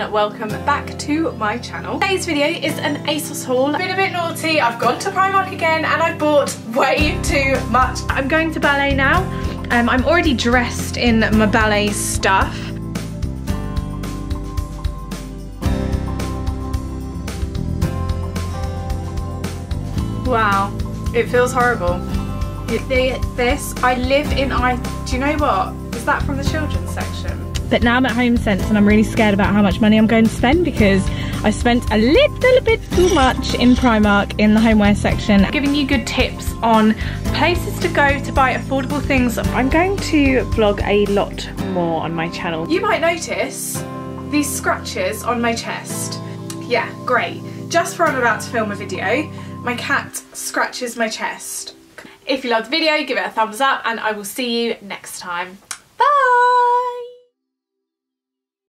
and welcome back to my channel. Today's video is an ASOS haul. Been a bit naughty, I've gone to Primark again and I bought way too much. I'm going to ballet now. Um, I'm already dressed in my ballet stuff. Wow, it feels horrible. This, I live in I, do you know what? Is that from the children's section? But now I'm at Home Sense and I'm really scared about how much money I'm going to spend because I spent a little bit too much in Primark in the homeware section. Giving you good tips on places to go to buy affordable things. I'm going to vlog a lot more on my channel. You might notice these scratches on my chest. Yeah, great. Just for I'm about to film a video, my cat scratches my chest. If you loved the video, give it a thumbs up and I will see you next time.